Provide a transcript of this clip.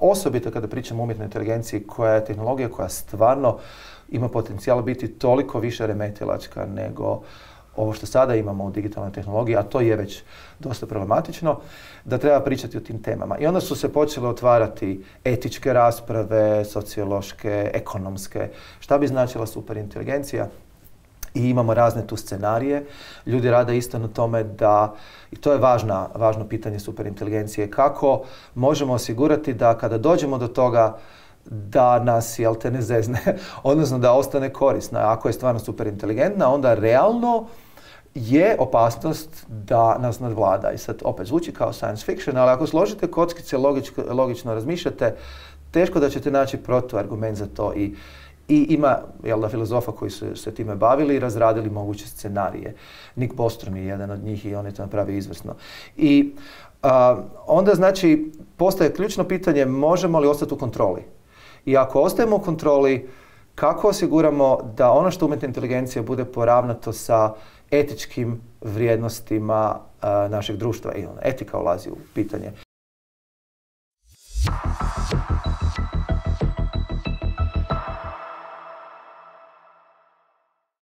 Osobito kada pričamo o umjetnoj inteligenciji koja je tehnologija koja stvarno ima potencijal biti toliko više remetilačka nego ovo što sada imamo u digitalnoj tehnologiji, a to je već dosta problematično, da treba pričati o tim temama. I onda su se počele otvarati etičke rasprave, sociološke, ekonomske, šta bi značila superinteligencija, i imamo razne tu scenarije. Ljudi rade isto na tome da, i to je važna, važno pitanje superinteligencije, kako možemo osigurati da kada dođemo do toga da nas, jel te, ne zezne, odnosno da ostane korisna. Ako je stvarno superinteligentna, onda realno je opasnost da nas nadvlada. I sad opet zvuči kao science fiction, ali ako složite kockice, logično, logično razmišljate, teško da ćete naći protuargument za to i i ima jel da, filozofa koji su se time bavili i razradili moguće scenarije. Nick Bostrom je jedan od njih i on je to napravio izvrsno. I onda znači postaje ključno pitanje možemo li ostati u kontroli. I ako ostajemo u kontroli, kako osiguramo da ono što umjetna inteligencija bude poravnato sa etičkim vrijednostima našeg društva i etika ulazi u pitanje.